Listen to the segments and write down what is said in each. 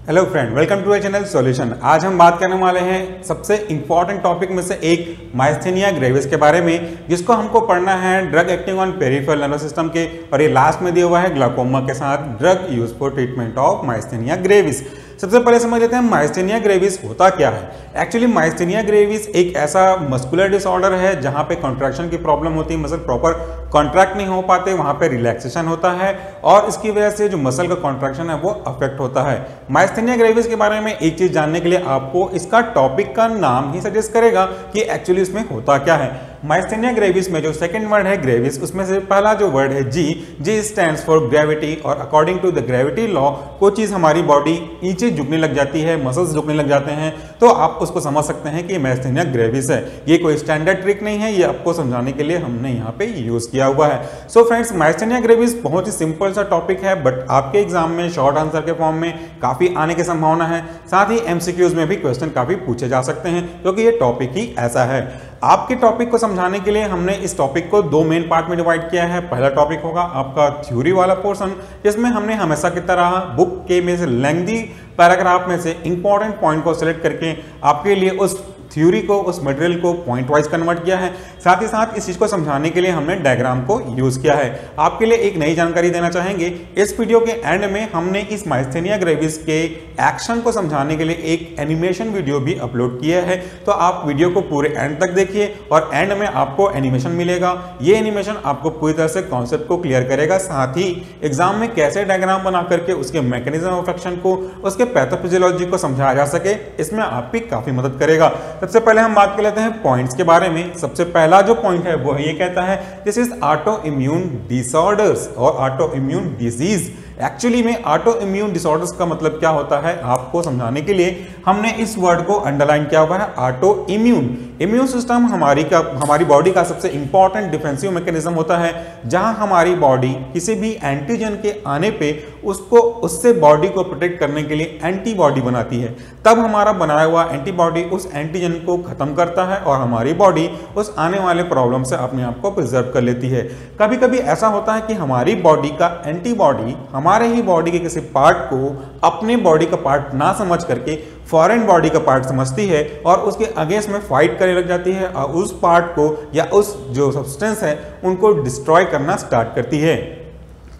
Hello friend welcome to channel solution आज हम बात करने वाले हैं सबसे इंपॉर्टेंट टॉपिक में से एक माइस्थेनिया ग्रेविस के बारे में, जिसको हमको पढ़ना है drug acting on peripheral nervous system के, और ये लास्ट में दिया हुआ है ग्लाकोमा के साथ drug use for treatment of myasthenia gravis सबसे पहले समझ लेते हैं माइस्थेनिया ग्रेविस होता क्या है। एक्चुअली माइस्थेनिया ग्रेविस एक ऐसा मस्कुलर डिसऑर्डर है जहाँ पे कॉन्ट्रैक्शन की प्रॉब्लम होती है मसल प्रॉपर कॉन्ट्रैक्ट नहीं हो पाते, वहाँ पे रिलैक्सेशन होता है और इसकी वजह से जो मसल का कॉन्ट्रैक्शन है, वो अफेक्ट होता है। माइस्थेनिया ग्रेविस के बारे में एक चीज़ जानने के लिए आपको इसका टॉपिक का नाम ही सजेस्ट करेगा कि एक्चुअली इसमें होता क्या है। माइस्थेनिया ग्रेविस में जो सेकंड वर्ड है ग्रेविस उसमें से पहला जो वर्ड है G G stand for gravity और according to the gravity law कोई चीज़ हमारी बॉडी नीचे झुकने लग जाती है मसल्स झुकने लग जाते हैं तो आप उसको समझ सकते हैं कि माइस्थेनिया ग्रेविस है। ये कोई स्टैंडर्ड ट्रिक नहीं है, ये आपको समझाने के लिए हमने यहाँ पे यूज़ किया हुआ है। सो फ्रेंड्स माइस्थेनिया ग्रेविस बहुत ही सिंपल सा टॉपिक है बट आपके एग्ज़ाम में शॉर्ट आंसर के फॉर्म में काफ़ी आने की संभावना है। साथ ही एमसीक्यूज में भी क्वेश्चन काफ़ी पूछे जा सकते हैं, क्योंकि ये टॉपिक ही ऐसा है। आपके टॉपिक को समझाने के लिए हमने इस टॉपिक को दो मेन पार्ट में डिवाइड किया है। पहला टॉपिक होगा आपका थ्योरी वाला पोर्शन जिसमें हमने हमेशा की तरह बुक के में से लेंथी पैराग्राफ में से इंपॉर्टेंट पॉइंट को सिलेक्ट करके आपके लिए उस थ्योरी को, उस मटेरियल को पॉइंट वाइज कन्वर्ट किया है। साथ ही साथ इस चीज़ को समझाने के लिए हमने डायग्राम को यूज़ किया है। आपके लिए एक नई जानकारी देना चाहेंगे, इस वीडियो के एंड में हमने इस माइस्थेनिया ग्रेविस के एक्शन को समझाने के लिए एक एनिमेशन वीडियो भी अपलोड किया है। तो आप वीडियो को पूरे एंड तक देखिए और एंड में आपको एनिमेशन मिलेगा। ये एनिमेशन आपको पूरी तरह से कॉन्सेप्ट को क्लियर करेगा। साथ ही एग्ज़ाम में कैसे डायग्राम बना करके उसके मैकेनिज्म ऑफ़ एक्शन को, उसके पैथोफिजियोलॉजी को समझाया जा सके, इसमें आपकी काफ़ी मदद करेगा। सबसे पहले हम बात कर लेते हैं पॉइंट्स के बारे में। सबसे पहला जो पॉइंट है वो ये कहता है this is auto immune disorders और ऑटो इम्यून डिज़ीज़ एक्चुअली में ऑटो इम्यून डिसऑर्डर्स का मतलब क्या होता है? आपको समझाने के लिए हमने इस वर्ड को अंडरलाइन किया हुआ है ऑटो इम्यून इम्यून सिस्टम हमारी का, हमारी बॉडी का सबसे इंपॉर्टेंट डिफेंसिव मैकेनिज्म होता है, जहाँ हमारी बॉडी किसी भी एंटीजन के आने पे उसको, उससे बॉडी को प्रोटेक्ट करने के लिए एंटीबॉडी बनाती है। तब हमारा बनाया हुआ एंटीबॉडी उस एंटीजन को खत्म करता है और हमारी बॉडी उस आने वाले प्रॉब्लम से अपने आप को प्रिजर्व कर लेती है। कभी कभी ऐसा होता है कि हमारी बॉडी का एंटीबॉडी हमारे ही बॉडी के किसी पार्ट को अपने बॉडी का पार्ट ना समझ करके फॉरेन बॉडी का पार्ट समझती है और उसके अगेंस्ट में फाइट करने लग जाती है और उस पार्ट को या उस जो सब्सटेंस है, उनको डिस्ट्रॉय करना स्टार्ट करती है।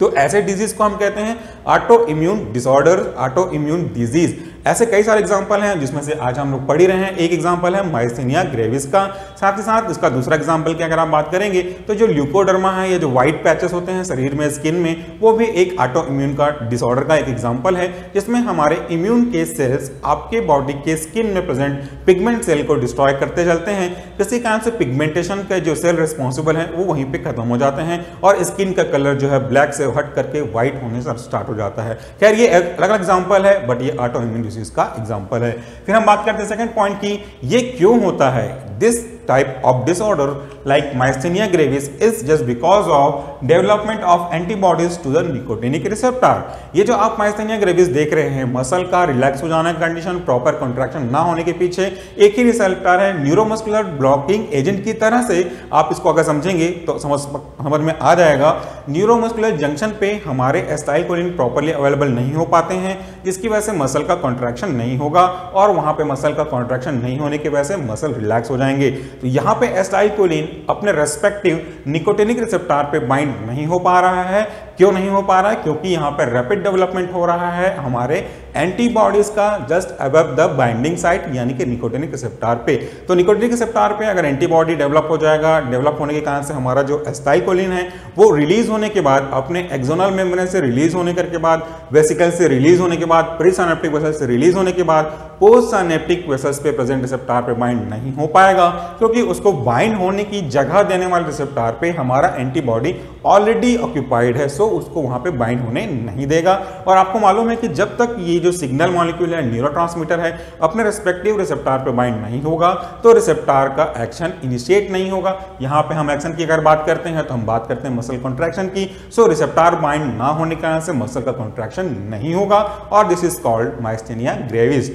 तो ऐसे डिज़ीज़ को हम कहते हैं auto immune disorder auto immune disease ऐसे कई सारे एग्ज़ाम्पल हैं, जिसमें से आज हम लोग पढ़ ही रहे हैं। एक एग्ज़ाम्पल है माइसिनिया ग्रेविस का। साथ ही साथ इसका दूसरा एग्ज़ाम्पल की अगर आप बात करेंगे तो जो ल्यूकोडर्मा है, या जो व्हाइट पैचेस होते हैं शरीर में स्किन में, वो भी एक ऑटो इम्यून का डिसऑर्डर का एक एग्ज़ाम्पल है, जिसमें हमारे इम्यून के सेल्स आपके बॉडी के स्किन में प्रेजेंट पिगमेंट सेल को डिस्ट्रॉय करते चलते हैं। किसी कारण से पिगमेंटेशन के जो सेल रिस्पॉन्सिबल है, वो वहीं पर खत्म हो जाते हैं और स्किन का कलर जो है ब्लैक से हट करके व्हाइट होने से स्टार्ट हो जाता है। खैर, ये अलग अलग एग्ज़ाम्पल है बट ये ऑटो इम्यून डिज़ीज़ का एग्ज़ाम्पल है। फिर हम बात करते हैं सेकेंड पॉइंट की, ये क्यों होता है? This type of disorder like myasthenia gravis is just because of development of antibodies to the nicotinic receptor. ये जो आप myasthenia gravis देख रहे हैं मसल का रिलैक्स हो जाना कंडीशन प्रॉपर कॉन्ट्रैक्शन ना होने के पीछे एक ही रिसेप्टर है न्यूरोमस्कुलर ब्लॉकिंग एजेंट की तरह से आप इसको अगर समझेंगे तो समझ समझ में आ जाएगा। न्यूरोमस्कुलर जंक्शन पे हमारे एस्टाइल कोलिन प्रॉपरली अवेलेबल नहीं हो पाते हैं, जिसकी वजह से मसल का कॉन्ट्रैक्शन नहीं होगा और वहाँ पे मसल का कॉन्ट्रैक्शन नहीं होने की वजह से मसल रिलैक्स हो जाएँगे। तो यहाँ पे एसाइकोलिन अपने रेस्पेक्टिव निकोटेनिक रिसेप्टार पे बाइंड नहीं हो पा रहा है। क्यों नहीं हो पा रहा है? क्योंकि यहाँ पर रैपिड डेवलपमेंट हो रहा है हमारे एंटीबॉडीज का just above the binding site यानी कि निकोटिनिक रिसेप्टार पे। तो निकोटिनिक रिसेप्टार पे अगर एंटीबॉडी डेवलप हो जाएगा डेवलप होने के कारण से हमारा जो एस्टाइकोलिन है, वो रिलीज़ होने के बाद, अपने एक्जोनल मेम्ब्रेन से रिलीज़ होने के बाद वेसिकल से रिलीज़ होने के बाद प्रीसानेप्टिक वेसल से रिलीज़ होने के बाद पोस्ट सानेप्टिक वेसल्स पे प्रेजेंट रिसेप्टार पे बाइंड नहीं हो पाएगा, क्योंकि उसको बाइंड होने की जगह देने वाले रिसेप्टार पे हमारा एंटीबॉडी ऑलरेडी ऑक्यूपाइड है। सो उसको वहाँ पे बाइंड होने नहीं देगा। और आपको मालूम है कि जब तक ये जो सिग्नल मॉलिक्यूल है न्यूरो है, अपने रिस्पेक्टिव रिसेप्टार पे बाइंड नहीं होगा तो रिसेप्टार का एक्शन इनिशिएट नहीं होगा। यहाँ पे हम एक्शन की अगर बात करते हैं तो हम बात करते हैं मसल कॉन्ट्रैक्शन की। सो रिसेप्टार बाइंड ना होने के कारण से मसल का कॉन्ट्रैक्शन नहीं होगा। और this is called myasthenia gravis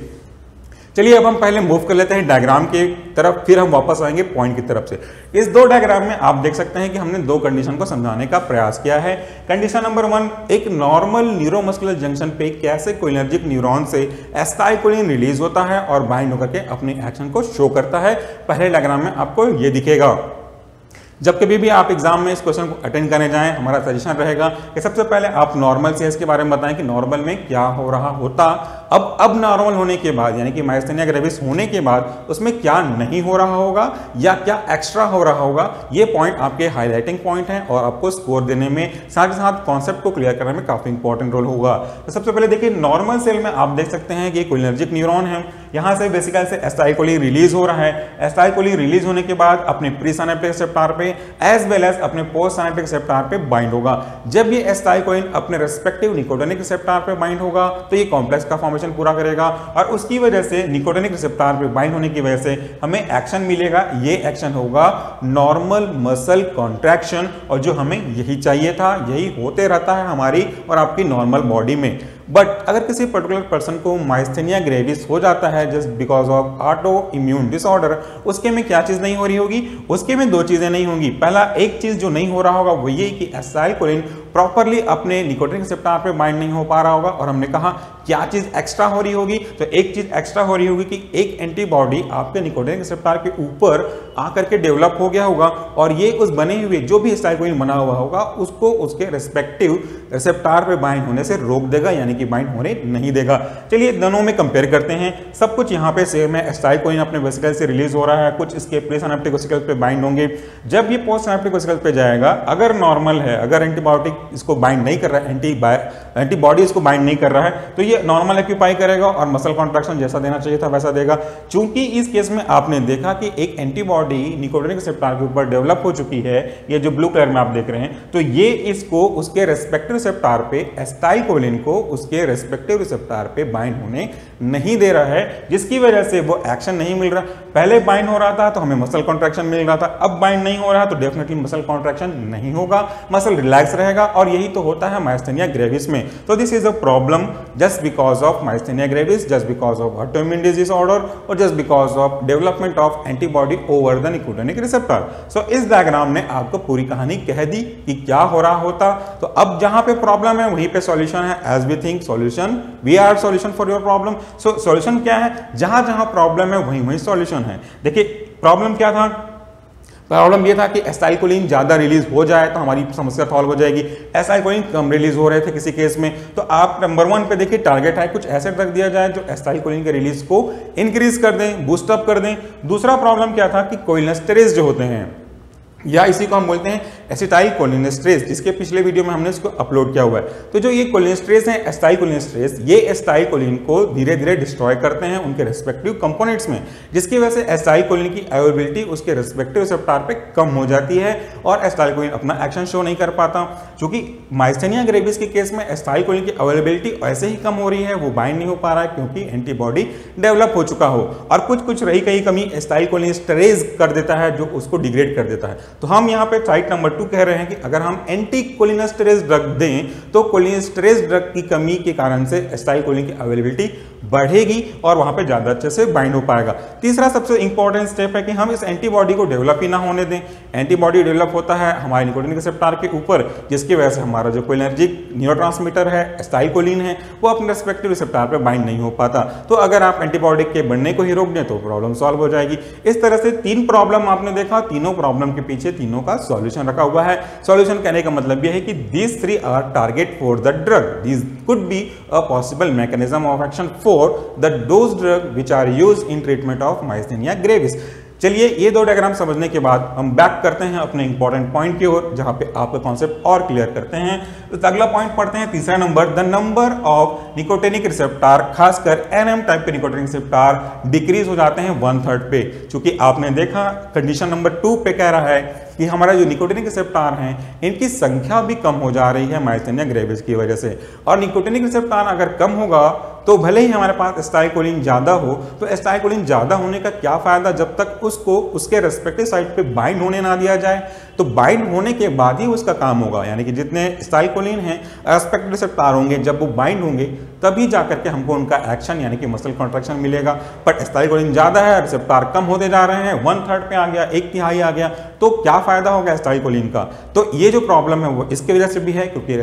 चलिए अब हम पहले मूव कर लेते हैं डायग्राम के तरफ़, फिर हम वापस आएँगे पॉइंट की तरफ़ से। इस दो डायग्राम में आप देख सकते हैं कि हमने दो कंडीशन को समझाने का प्रयास किया है। कंडीशन नंबर वन एक नॉर्मल न्यूरोमस्कुलर जंक्शन पे कैसे कोइनर्जिक न्यूरॉन से एस्टाइकोलिन रिलीज़ होता है और बाइंड होकर के अपने एक्शन को शो करता है। पहले डायग्राम में आपको ये दिखेगा। जब कभी भी आप एग्ज़ाम में इस क्वेश्चन को अटेंड करने जाएँ, हमारा सजेशन रहेगा कि सबसे पहले आप नॉर्मल सेल्स के बारे में बताएँ कि नॉर्मल में क्या हो रहा होता। अब अब नॉर्मल होने के बाद, यानी कि माइस्थेनिया ग्रेविस होने के बाद, उसमें क्या नहीं हो रहा होगा, या क्या एक्स्ट्रा हो रहा होगा, ये पॉइंट आपके हाईलाइटिंग पॉइंट है और आपको स्कोर देने में, साथ ही साथ कॉन्सेप्ट को क्लियर करने में काफ़ी इंपॉर्टेंट रोल होगा। तो सबसे पहले देखिए नॉर्मल सेल में आप देख सकते हैं कि कोलिनर्जिक न्यूरॉन है। यहाँ से बेसिकली से एस्टाइकोली रिलीज़ हो रहा है। एस्टाइकोली रिलीज़ होने के बाद अपने प्री साइनेप्टिक रिसेप्टर पे एज वेल एज अपने पोस्ट साइनेप्टिक रिसेप्टर पे बाइंड होगा। जब ये एस्टाइकोलिन अपने रेस्पेक्टिव निकोटोनिक रिसेप्टर पे बाइंड होगा तो ये कॉम्प्लेक्स का फॉर्मेशन पूरा करेगा और उसकी वजह से निकोटोनिक रिसेप्टर पे बाइंड होने की वजह से हमें एक्शन मिलेगा, ये एक्शन होगा नॉर्मल मसल कॉन्ट्रैक्शन और जो हमें यही चाहिए था, यही होते रहता है हमारी और आपकी नॉर्मल बॉडी में। बट अगर किसी पर्टिकुलर पर्सन को माइस्थेनिया ग्रेविस हो जाता है just because of autoimmune disorder, उसके में क्या चीज़ नहीं हो रही होगी? उसके में दो चीज़ें नहीं होंगी। पहला एक चीज़ जो नहीं हो रहा होगा, वो ये कि एसाइल कोलिन प्रॉपरली अपने निकोटिन रिसेप्टर पे बाइंड नहीं हो पा रहा होगा और हमने कहा, क्या चीज़ एक्स्ट्रा हो रही होगी? तो एक चीज़ एक्स्ट्रा हो रही होगी कि एक एंटीबॉडी आपके निकोटिन रिसेप्टर के ऊपर आकर के डेवलप हो गया होगा और ये उस बने हुए जो भी स्टाइकोइन बना हुआ होगा, उसको उसके रेस्पेक्टिव रिसेप्टर पे बाइंड होने से रोक देगा, यानी कि बाइंड होने नहीं देगा। चलिए दोनों में कंपेयर करते हैं। सब कुछ यहाँ पे सेम है। स्टाइकोइन अपने वेसिकल से रिलीज़ हो रहा है। कुछ इसके प्री सिनेप्टिक वेसिकल पे बाइंड होंगे। जब ये पोस्ट सिनेप्टिक वेसिकल पे जाएगा, अगर नॉर्मल है, अगर एंटीबायोटिक इसको बाइंड नहीं कर रहा है एंटी एंटीबॉडी इसको बाइंड नहीं कर रहा है तो ये नॉर्मल एक्यूपाई करेगा और मसल कॉन्ट्रैक्शन जैसा देना चाहिए था वैसा देगा। चूँकि इस केस में आपने देखा कि एक एंटीबॉडी निकोटिनिक रिसेप्टर के ऊपर डेवलप हो चुकी है, ये जो ब्लू कलर में आप देख रहे हैं तो ये इसको उसके रेस्पेक्टिव रिसेप्टर पे एस्टाइकोलिन को उसके रेस्पेक्टिव रिसेप्टर पे बाइंड होने नहीं दे रहा है, जिसकी वजह से वो एक्शन नहीं मिल रहा। पहले बाइंड हो रहा था तो हमें मसल कॉन्ट्रैक्शन मिल रहा था, अब बाइंड नहीं हो रहा तो डेफिनेटली मसल कॉन्ट्रैक्शन नहीं होगा मसल रिलैक्स रहेगा और यही तो होता है माइस्थेनिया ग्रेविस में। तो this is a problem just because of myasthenia gravis just because of autoimmune disease order और just because of development of antibody over the nicotinic receptor so इस डायग्राम ने आपको पूरी कहानी कह दी कि क्या हो रहा होता। तो अब जहाँ पे प्रॉब्लम है, वहीं पे सॉल्यूशन है। As we think solution we are solution for your problem so solution क्या है? जहाँ जहाँ प्रॉब्लम है, वहीं वहीं सॉल्यूशन है। देखिए प्रॉब्लम क्या था? प्रॉब्लम ये था कि एसाइकोलिन ज़्यादा रिलीज़ हो जाए तो हमारी समस्या सॉल्व हो जाएगी। एसाइकोलिन कम रिलीज़ हो रहे थे किसी केस में। तो आप नंबर वन पे देखिए टारगेट है कुछ ऐसे रख दिया जाए जो एसाइकोलिन के रिलीज़ को इंक्रीज कर दें बूस्टअप कर दें। दूसरा प्रॉब्लम क्या था कि कोइलस्टेरेज जो होते हैं, या इसी को हम बोलते हैं एसिटाइल कोलिनेस्ट्रेस जिसके पिछले वीडियो में हमने इसको अपलोड किया हुआ है। तो जो ये कोलिनेस्ट्रेस है, एस्टाइल कोलिनेस्ट्रेस ये एस्टाइल कोलिन को धीरे धीरे डिस्ट्रॉय करते हैं उनके रेस्पेक्टिव कंपोनेंट्स में, जिसकी वजह से एस्टाइल कोलिन की अवेबिलिटी उसके रेस्पेक्टिव रिसेप्टर पे कम हो जाती है और एस्टाइल कोलिन अपना एक्शन शो नहीं कर पाता। क्योंकि माइस्थेनिया ग्रेविस के केस में एस्टाइल कोलिन की अवेलेबिलिटी ऐसे ही कम हो रही है, वो बाइंड नहीं हो पा रहा है क्योंकि एंटीबॉडी डेवलप हो चुका हो और कुछ कुछ रही कहीं कमी एस्टाइल कोलिन कर देता है, जो उसको डिग्रेड कर देता है। तो हम यहाँ पे साइट नंबर टू कह रहे हैं कि अगर हम एंटी कोलिनस्टरेज ड्रग दें तो कोलिनस्टरेज ड्रग की कमी के कारण से एस्टाइल कोलिन की अवेलेबिलिटी बढ़ेगी और वहाँ पे ज़्यादा अच्छे से बाइंड हो पाएगा। तीसरा सबसे इंपॉर्टेंट स्टेप है कि हम इस एंटीबॉडी को डेवलप ही ना होने दें। एंटीबॉडी डेवलप होता है हमारे निकोटिन रिसेप्टर के ऊपर, जिसकी वजह से हमारा जो कोलिनर्जिक न्यूरोट्रांसमीटर है एस्टाइकोलिन है, वो अपने रेस्पेक्टिव रिसेप्टर पे बाइंड नहीं हो पाता। तो अगर आप एंटीबॉडी के बनने को ही रोक दें तो प्रॉब्लम सॉल्व हो जाएगी। इस तरह से तीन प्रॉब्लम आपने देखा, तीनों प्रॉब्लम के पीछे तीनों का सॉल्यूशन रखा हुआ है। सॉल्यूशन कहने का मतलब यह है कि these three are target for the drug these could be a possible mechanism of action for the dose drug which are use in treatment of myasthenia gravis चलिए, ये दो डायग्राम समझने के बाद हम बैक करते हैं अपने इंपॉर्टेंट पॉइंट की ओर, जहाँ पे आपका कॉन्सेप्ट और क्लियर करते हैं। तो अगला पॉइंट पढ़ते हैं, तीसरा number the number of nicotinic receptor, खासकर एनएम टाइप के निकोटेनिक रिसेप्टार डिक्रीज हो जाते हैं वन थर्ड पे। क्योंकि आपने देखा कंडीशन नंबर टू पे कह रहा है कि हमारा जो निकोटेनिक रिसेप्टार हैं, इनकी संख्या भी कम हो जा रही है माइस्थेनिया ग्रेविस की वजह से। और निकोटेनिक रिसेप्टार अगर कम होगा तो भले ही हमारे पास स्टाइकोलिन ज़्यादा हो तो स्टाइकोलिन ज़्यादा होने का क्या फ़ायदा जब तक उसको, उसके रेस्पेक्टिव साइड पे बाइंड होने ना दिया जाए? तो बाइंड होने के बाद ही उसका काम होगा। यानी कि जितने साइकोलिन हैं, एस्पेक्ट रिसेप्टार होंगे, जब वो बाइंड होंगे तभी जाकर के हमको उनका एक्शन यानी कि मसल कॉन्ट्रैक्शन मिलेगा। बट एस्टाइकोलिन ज़्यादा है रिसेप्टार कम होते जा रहे हैं। वन थर्ड पे आ गया, एक तिहाई आ गया। तो क्या फ़ायदा होगा एस्टाइकोलिन का? तो ये जो प्रॉब्लम है, वो इसकी वजह से भी है, क्योंकि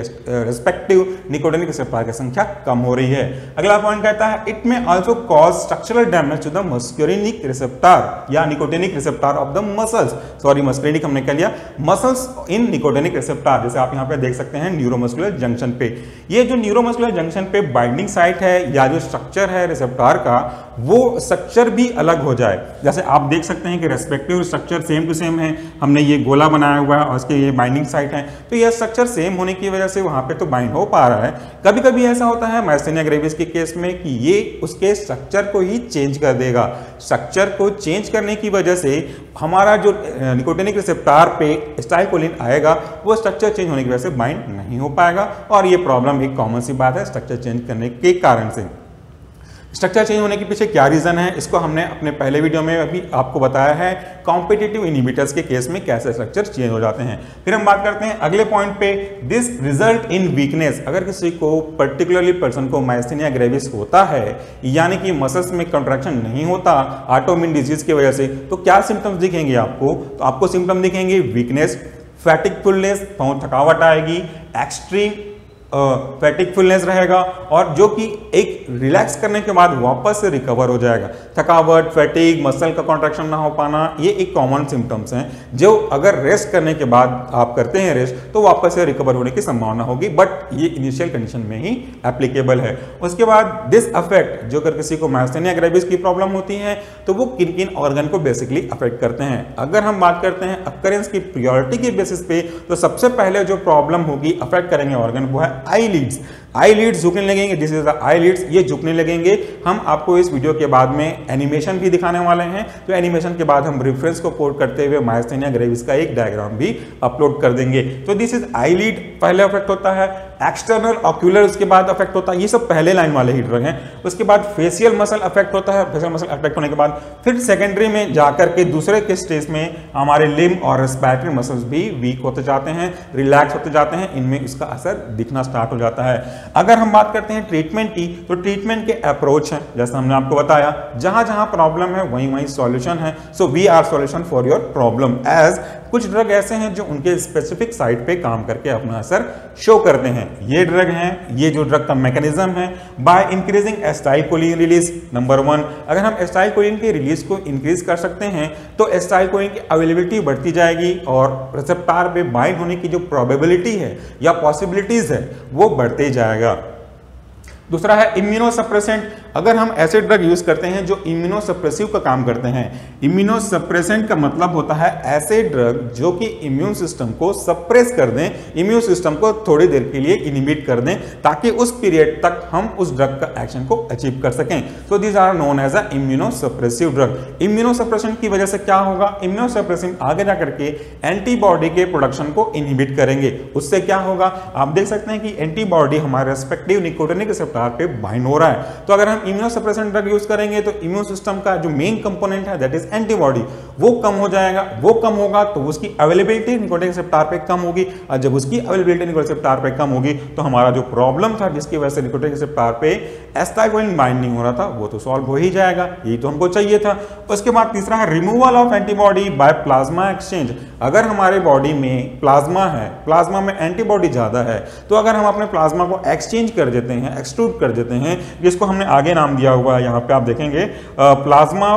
रिस्पेक्टिव निकोटिनिक रिसेप्टार की संख्या कम हो रही है। अगला पॉइंट कहता है it may also cause structural damage to the muscarinic receptor या nicotinic receptor of the muscles sorry muscarinic हमने कह लिया। मसल्स इन निकोटिनिक रिसेप्टार जैसे आप यहाँ पे देख सकते हैं न्यूरोमस्कुलर जंक्शन पे। ये जो न्यूरोमस्कुलर जंक्शन पे बाइंडिंग साइट है या जो स्ट्रक्चर है रिसेप्टार का वो स्ट्रक्चर भी अलग हो जाए। जैसे आप देख सकते हैं कि respective structure same to same है। हमने ये गोला बनाया हुआ है और उसके ये बाइंडिंग साइट है। तो यह स्ट्रक्चर सेम होने की वजह से वहाँ पे तो बाइंड हो पा रहा है। कभी कभी ऐसा होता है मैसेनिया ग्रेविस के केस में कि ये उसके स्ट्रक्चर को ही चेंज कर देगा। स्ट्रक्चर को चेंज करने की वजह से हमारा जो निकोटेनिक रिसेप्टार पे स्टाइकोलिन आएगा, वो स्ट्रक्चर चेंज होने की वजह से बाइंड नहीं हो पाएगा। और ये प्रॉब्लम एक कॉमन सी बात है स्ट्रक्चर चेंज करने के कारण से। स्ट्रक्चर चेंज होने के पीछे क्या रीजन है? इसको हमने अपने पहले वीडियो में अभी आपको बताया है कॉम्पिटेटिव इनिबिटर्स के केस में कैसे स्ट्रक्चर चेंज हो जाते हैं। फिर हम बात करते हैं अगले पॉइंट पे दिस रिज़ल्ट इन वीकनेस अगर किसी को पर्टिकुलरली पर्सन को माइस्थेनिया ग्रेविस होता है, यानी कि मसल्स में कंट्रैक्शन नहीं होता ऑटोमिन डिज़ीज़ की वजह से तो क्या सिम्टम्स दिखेंगे आपको? तो आपको सिम्टम दिखेंगे वीकनेस फैटिक फुलनेस बहुत थकावट आएगी एक्सट्रीम फैटिक फुलनेस रहेगा और जो कि एक रिलैक्स करने के बाद वापस से रिकवर हो जाएगा। थकावट फैटिक मसल का कॉन्ट्रैक्शन ना हो पाना, ये एक कॉमन सिम्टम्स हैं, जो अगर रेस्ट करने के बाद आप करते हैं रेस्ट तो वापस से रिकवर होने की संभावना होगी बट ये इनिशियल कंडीशन में ही एप्लीकेबल है। उसके बाद दिस अफेक्ट जो अगर किसी को माइस्थेनिया ग्रेविस की प्रॉब्लम होती है तो वो किन किन ऑर्गन को बेसिकली अफेक्ट करते हैं। अगर हम बात करते हैं अक्करेंस की प्रियोरिटी के बेसिस पे तो सबसे पहले जो प्रॉब्लम होगी अफेक्ट करेंगे ऑर्गन वो है आई लीड्स आई लीड्स झुकने लगेंगे this is the eyelids, ये झुकने लगेंगे। हम आपको इस वीडियो के बाद में एनिमेशन भी दिखाने वाले हैं। तो एनिमेशन के बाद हम रेफरेंस को कोट करते हुए माइस्थेनिया ग्रेविस का एक डायग्राम भी अपलोड कर देंगे। तो दिस इज़ आई लीड, पहले अफेक्ट होता है एक्सटर्नल ऑक्यूलर उसके बाद अफेक्ट होता है। ये सब पहले लाइन वाले ही ड्रग हैं। उसके बाद फेशियल मसल अफेक्ट होता है फेशियल मसल अफेक्ट होने के बाद फिर सेकेंडरी में जाकर के दूसरे के स्टेज में हमारे लिम और रेस्पिरेटरी मसल्स भी वीक होते जाते हैं रिलैक्स होते जाते हैं। इनमें इसका असर दिखना स्टार्ट हो जाता है। अगर हम बात करते हैं ट्रीटमेंट की तो ट्रीटमेंट के अप्रोच हैं। जैसा हमने आपको बताया जहाँ जहाँ प्रॉब्लम है वहीं वहीं सॉल्यूशन है। So we are solution for your problem as कुछ ड्रग ऐसे हैं जो उनके स्पेसिफिक साइट पे काम करके अपना असर शो करते हैं। ये ड्रग हैं, ये जो ड्रग का मैकेनिज्म है by increasing acetylcholine release number one अगर हम एस्टाइकोलिन के रिलीज़ को इंक्रीज कर सकते हैं तो एस्टाइकोलिन की अवेलेबिलिटी बढ़ती जाएगी और रिसेप्टार पे बाइंड होने की जो प्रोबेबिलिटी है या पॉसिबिलिटीज है, वो बढ़ते जाएगा। दूसरा है इम्यूनोसप्रेसेंट अगर हम ऐसे ड्रग यूज़ करते हैं जो इम्यूनोसप्रेसिव का काम करते हैं इम्यूनोसप्रेसेंट का मतलब होता है ऐसे ड्रग जो कि इम्यून सिस्टम को सप्रेस कर दें इम्यून सिस्टम को थोड़ी देर के लिए इनिबिट कर दें, ताकि उस पीरियड तक हम उस ड्रग का एक्शन को अचीव कर सकें। So these are known as a immunosuppressive drug immunosuppression की वजह से क्या होगा? इम्यूनोसप्रेसिव आगे जाकर के एंटीबॉडी के प्रोडक्शन को इनिबिट करेंगे। उससे क्या होगा? आप देख सकते हैं कि एंटीबॉडी हमारे रेस्पेक्टिव निकोटिनिक रिसेप्टर पे बाइंड हो रहा है। तो अगर हम इम्यूनोसप्रेसेंट ड्रग यूज़ करेंगे तो इम्यून सिस्टम का जो मेन कंपोनेंट है दैट इज़ एंटीबॉडी वो कम हो जाएगा। वो कम होगा तो उसकी अवेलेबिलिटी निकोटिक रिसेप्टर पे कम होगी। और जब उसकी अवेलेबिलिटी निकोटिक रिसेप्टर पे कम होगी तो हमारा जो प्रॉब्लम था, जिसकी वजह से निकोटिक रिसेप्टर पे एस्टाइकोलिन बाइंड नहीं हो रहा था, वो तो सॉल्व हो ही जाएगा। यही तो हमको चाहिए था। उसके बाद तीसरा है removal of antibody by plasma exchange अगर हमारे बॉडी में प्लाज्मा है प्लाज्मा में एंटीबॉडी ज़्यादा है तो अगर हम अपने प्लाज्मा को एक्सचेंज कर देते हैं एक्सट्रूड कर देते हैं, जिसको हमने आगे नाम दिया हुआ है, यहाँ पे आप देखेंगे प्लाज्मा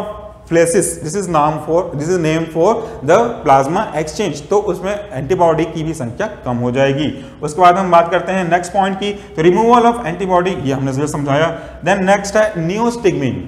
फ्लेसिस दिस इज़ नाम for this is name for the plasma exchange तो उसमें एंटीबॉडी की भी संख्या कम हो जाएगी। उसके बाद हम बात करते हैं नेक्स्ट पॉइंट की तो रिमूवल ऑफ़ एंटीबॉडी ये हमने समझाया। देन नेक्स्ट है नियोस्टिग्मिन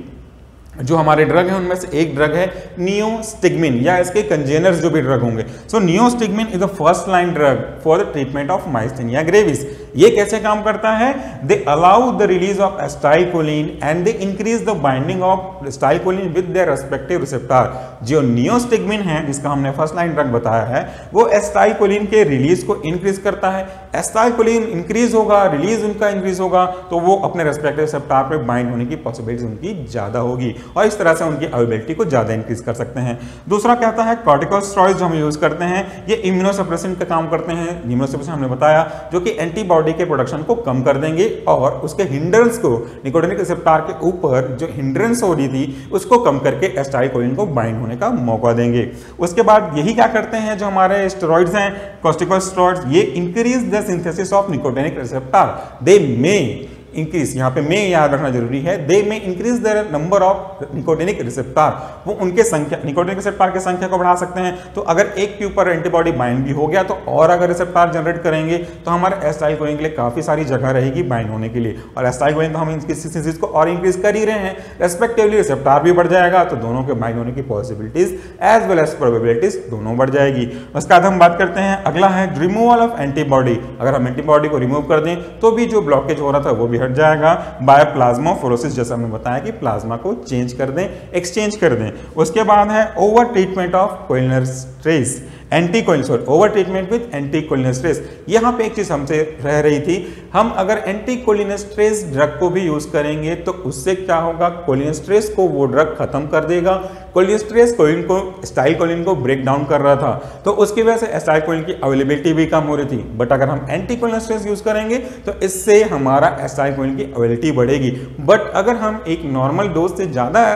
जो हमारे ड्रग हैं, उनमें से एक ड्रग है नियोस्टिग्मिन या इसके कंजेनर्स जो भी ड्रग होंगे। So neostigmine is the first line drug for the treatment of myasthenia gravis ये कैसे काम करता है? They allow the release of acetylcholine and they increase the binding of acetylcholine with their respective receptor जो neostigmine है, जिसका हमने first line drug बताया है, वो एस्टाइकोलिन के रिलीज़ को इंक्रीज करता है। एस्टाइकोलिन इंक्रीज होगा रिलीज़ उनका इंक्रीज होगा तो वो अपने रेस्पेक्टिव रिसेप्टर पे बाइंड होने की पॉसिबिलिटी उनकी ज़्यादा होगी और इस तरह से उनकी अवेबिलिटी को ज़्यादा इंक्रीज कर सकते हैं। दूसरा कहता है कॉर्टिकोस्ट्रॉइड जो हम यूज़ करते हैं, ये इम्यूनोसप्रेसेंट का काम करते हैं। इम्यूनोसप्रेसेंट हमने बताया, जो कि एंटीबॉडी एंटीबॉडी के प्रोडक्शन को कम कर देंगे और उसके हिंड्रेंस को निकोटिनिक रिसेप्टार के ऊपर जो हिंड्रेंस हो रही थी, उसको कम करके एस्टाइल को बाइंड होने का मौका देंगे। उसके बाद यही क्या करते हैं जो हमारे स्टेरॉइड्स हैं कॉस्टिकोस्टेरॉइड्स ये increase the synthesis of nicotinic receptor they may increase यहाँ पे में याद रखना ज़रूरी है। They may increase the number of nicotinic receptor वो उनके संख्या निकोटिनिक रिसेप्टार की संख्या को बढ़ा सकते हैं। तो अगर एक के ऊपर एंटीबॉडी बाइंड भी हो गया तो और अगर रिसेप्टार जनरेट करेंगे तो हमारे एस्टाइल कोइंग के लिए काफ़ी सारी जगह रहेगी बाइंड होने के लिए। और एस्टाइल कोइंग तो हम इनकी को और इंक्रीज कर ही रहे हैं। रेस्पेक्टिवली रिसेप्टार भी बढ़ जाएगा तो दोनों के बाइंड होने की possibilities as well as probabilities दोनों बढ़ जाएगी। उसके बाद हम बात करते हैं। अगला है रिमूवल ऑफ़ एंटीबॉडी अगर हम एंटीबॉडी को रिमूव कर दें तो भी जो ब्लॉकेज हो रहा था, वो भी हट जाएगा बाय प्लाज्मा फोरोसिस जैसा हमने बताया कि प्लाज्मा को चेंज कर दें एक्सचेंज कर दें। उसके बाद है over treatment of cholinesterase anti over treatment with anticholinesterase यहाँ पे एक चीज़ हमसे रह रही थी, हम अगर एंटी कोलिनस्ट्रेस ड्रग को भी यूज़ करेंगे तो उससे क्या होगा? कोलिनस्ट्रेस को वो ड्रग खत्म कर देगा। कोलिनस्ट्रेस कोलिन को स्टाइल कोलिन को ब्रेक डाउन कर रहा था। तो उसकी वजह से स्टाइल कोलिन की अवेलेबिलिटी भी कम हो रही थी। बट अगर हम एंटी कोलिनस्ट्रेस यूज़ करेंगे तो इससे हमारा स्टाइल कोलिन की अवेलेबिलिटी बढ़ेगी। बट अगर हम एक नॉर्मल डोज से ज़्यादा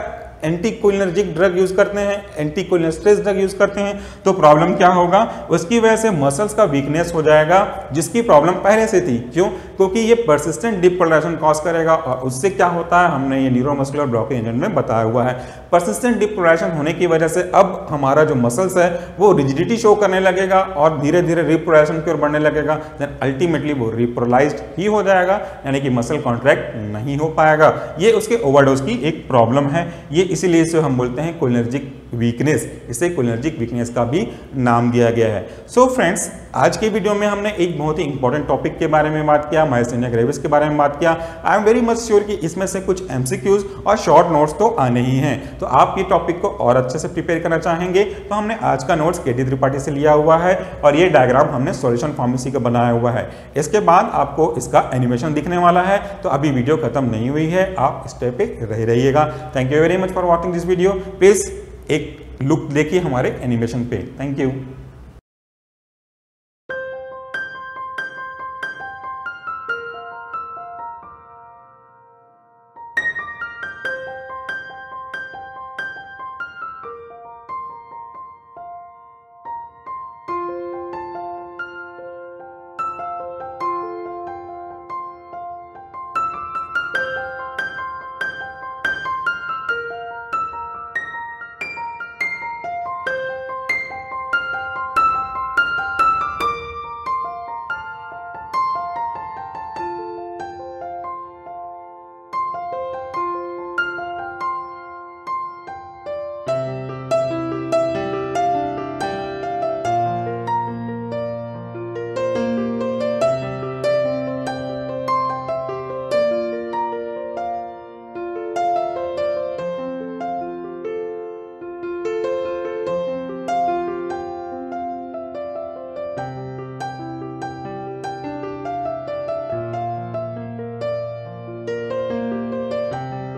एंटीकोलिनर्जिक ड्रग यूज़ करते हैं एंटीकोलिनस्ट्रेस ड्रग यूज़ करते हैं तो प्रॉब्लम क्या होगा? उसकी वजह से मसल्स का वीकनेस हो जाएगा, जिसकी प्रॉब्लम पहले से थी। क्यों? क्योंकि ये परसिस्टेंट डिप डिपोलराइजेशन कॉज करेगा और उससे क्या होता है? हमने ये न्यूरोमस्कुलर ब्लॉकेज इंजन में बताया हुआ है। परसिस्टेंट डिप डिपोलराइजेशन होने की वजह से अब हमारा जो मसल्स है, वो रिजिडिटी शो करने लगेगा और धीरे धीरे रिपोलाइजेशन की ओर बढ़ने लगेगा। देन अल्टीमेटली वो रिपोलाइज्ड ही हो जाएगा, यानी कि मसल कॉन्ट्रैक्ट नहीं हो पाएगा। ये उसके ओवरडोज की एक प्रॉब्लम है। ये इसीलिए इसे हम बोलते हैं कोलिनर्जिक वीकनेस इसे कोलिनर्जिक वीकनेस का भी नाम दिया गया है। सो so फ्रेंड्स आज के वीडियो में हमने एक बहुत ही इंपॉर्टेंट टॉपिक के बारे में बात किया माइस्थेनिया ग्रेविस के बारे में बात किया। I am very much sure कि इसमें से कुछ एमसीक्यूज और शॉर्ट नोट्स तो आने ही हैं। तो आप ये टॉपिक को और अच्छे से प्रिपेयर करना चाहेंगे तो हमने आज का नोट्स के त्रिपाठी से लिया हुआ है और ये डायग्राम हमने सोल्यूशन फार्मेसी का बनाया हुआ है। इसके बाद आपको इसका एनिमेशन दिखने वाला है। तो अभी वीडियो खत्म नहीं हुई है, आप स्टेप पे रह रहिएगा। Thank you very much for watching this video please एक लुक देखिए हमारे एनिमेशन पे। Thank you